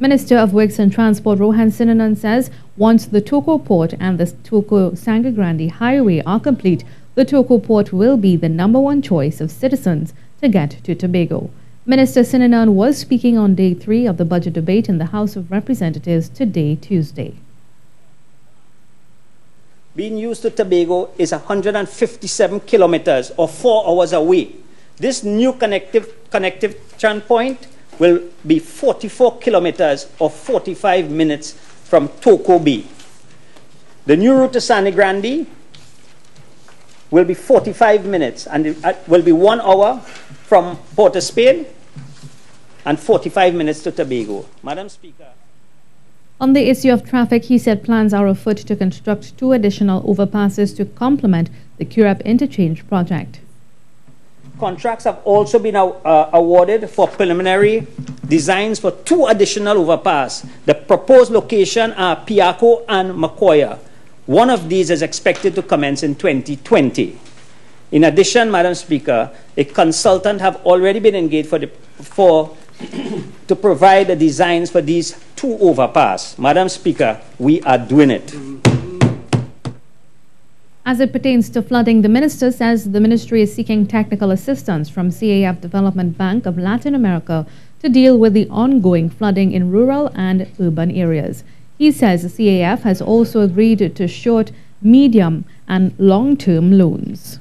Minister of Works and Transport Rohan Sinanan says once the Toco Port and the Toco Sangre Highway are complete, the Toco Port will be the number one choice of citizens to get to Tobago. Minister Sinanan was speaking on day three of the budget debate in the House of Representatives today, Tuesday. Being used to Tobago is 157 kilometers or four hours away. This new connective, connective point will be 44 kilometers or 45 minutes from Toco Bay. The new route to Sangre Grande will be 45 minutes and it uh, will be one hour from Port of Spain and 45 minutes to Tobago. Madam Speaker. On the issue of traffic, he said plans are afoot to construct two additional overpasses to complement the Curepe interchange project. Contracts have also been uh, awarded for preliminary designs for two additional overpass. The proposed location are Piarco and Macoya. One of these is expected to commence in 2020. In addition, Madam Speaker, a consultant have already been engaged for, the, for to provide the designs for these two overpass. Madam Speaker, we are doing it. As it pertains to flooding, the minister says the ministry is seeking technical assistance from CAF Development Bank of Latin America to deal with the ongoing flooding in rural and urban areas. He says CAF has also agreed to short, medium, and long term loans.